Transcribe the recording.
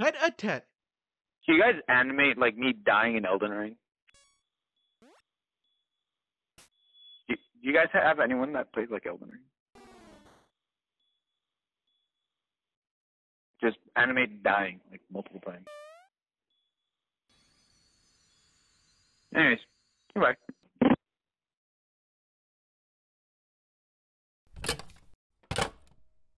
Tête-à-tête. Can you guys animate like me dying in Elden Ring? Do do you guys have anyone that plays like Elden Ring? Just animate dying like multiple times. Anyways, goodbye.